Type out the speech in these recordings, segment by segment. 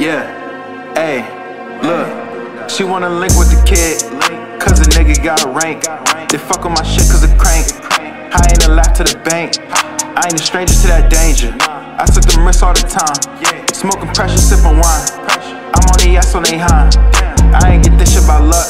Yeah, hey, look, she wanna link with the kid, cause the nigga got a rank. They fuck on my shit cause it crank. High ain't the lap to the bank. I ain't a stranger to that danger. I took them risks all the time. Smoking pressure, sipping wine. I'm on the ass on they hind. I ain't get this shit by luck.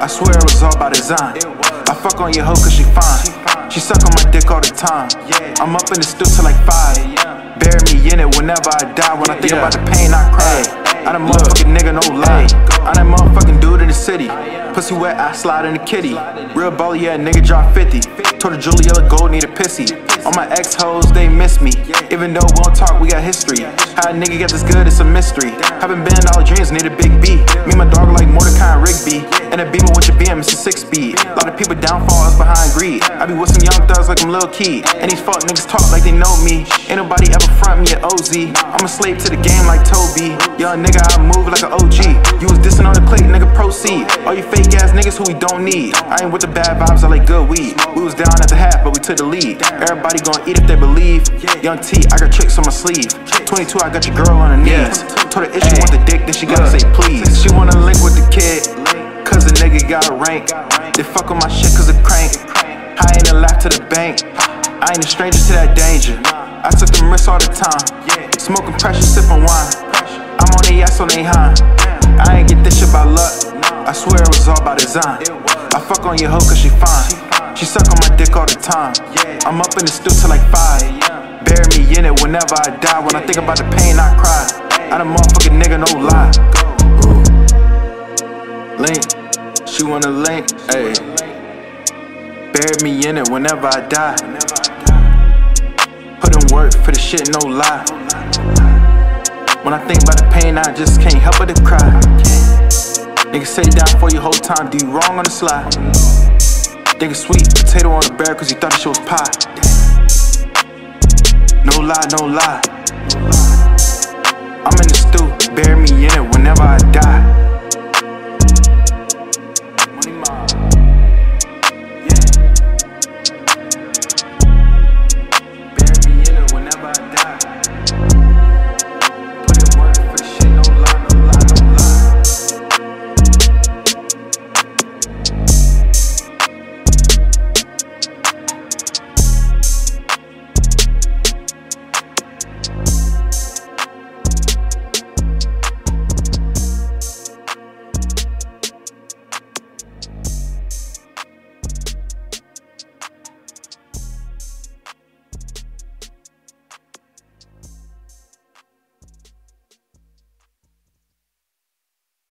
I swear it was all by design. I fuck on your hoe cause she fine. She suck on my dick all the time. I'm up in the stoop till like five. Bury me in it whenever I die. When I think about the pain, I cry. I am motherfucking nigga, no lie. I am motherfucking dude in the city. Pussy wet, I slide in the kitty. Real baller, yeah, nigga drop 50. Told her Julia gold need a pissy. All my ex hoes, they miss me. Even though we don't talk, we got history. How a nigga get this good, it's a mystery. Haven't been all dreams, need a big B. Me, and my dog like Mordecai and Rigby. And a beamer with your BM, it's a six speed. A lot of people downfall us behind greed. I be with some young thugs like I'm Lil Keed. And these fuck niggas talk like they know me. Ain't nobody ever front me at OZ. I'm a slave to the game like Toby. Young nigga, I move like an OG. We don't need. I ain't with the bad vibes, I like good weed. We was down at the half, but we took the lead. Everybody gon' eat if they believe. Young T, I got tricks on my sleeve. 22, I got your girl on her knees. Told her if she want the dick, then she gotta say please. She wanna link with the kid, cause the nigga got a rank. They fuck on my shit cause it crank. I ain't a lap to the bank. I ain't a stranger to that danger. I took them risks all the time. Smoking pressure, sipping wine. I'm on the ass on they hind. I ain't get this shit by luck. I swear it was all by design. I fuck on your hoe cause she fine. She suck on my dick all the time. I'm up in the stoop till like five. Bury me in it whenever I die. When I think about the pain, I cry. I a motherfucking nigga, no lie. Link, she wanna link, ayy. Bury me in it whenever I die. Put in work for the shit, no lie. When I think about the pain, I just can't help but to cry. Nigga say down for you whole time, do you wrong on the slide? Nigga sweet potato on the bear cause you thought the shit was pie. No lie, no lie.